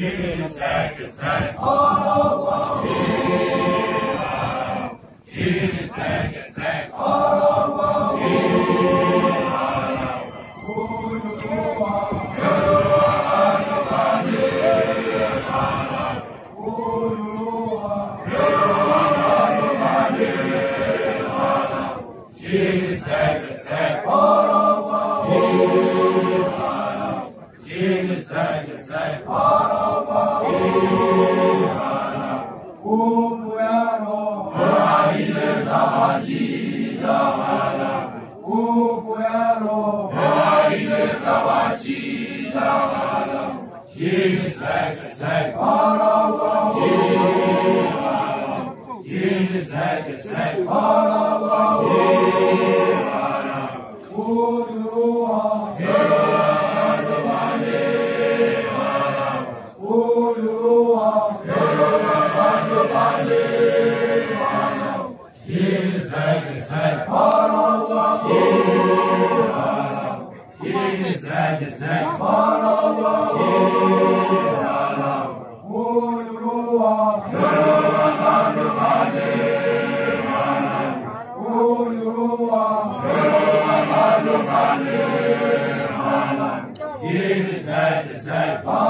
Kilise gitsen Allah İlah Kilise gitsen Allah İlah Kulluğa Kilise gitsen Allah İlah Kilise gitsen Allah upuyano hoaile tabaji jamana upuyano hoaile tabaji jamana Jimmy Zack Zack Barawa Jimmy Zack Zack Barawa Jimmy Israel, Israel, Paragua, Yerala. Israel, Israel, Paragua, Yerala. Ulua, Yerala, Yerala, Yerala. Ulua, Yerala, Yerala, Yerala. Israel, Israel, Paragua.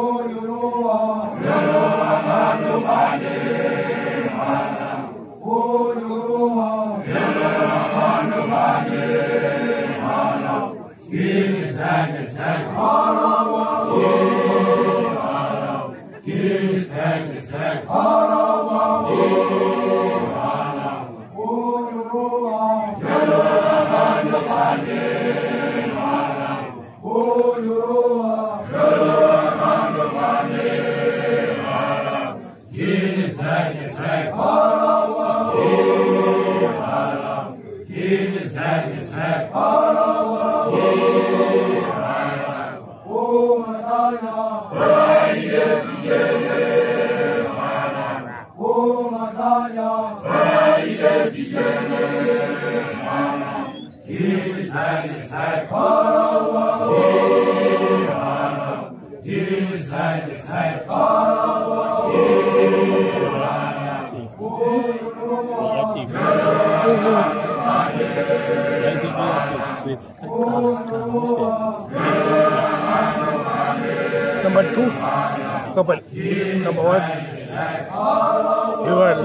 Sen sen Araba Araba Sen sen Araba Araba Uyrula Yaradan yabani Araba Uyrula Yaradan yabani Araba Gini sen sen Araba Araba Gini sen sen Araba 大爷，大爷，阿拉乌拉他家，大爷，大爷，阿拉。吉里赛，吉里赛，阿拉吉里赛，吉里赛，阿拉。Number two, couple. Number one, you are.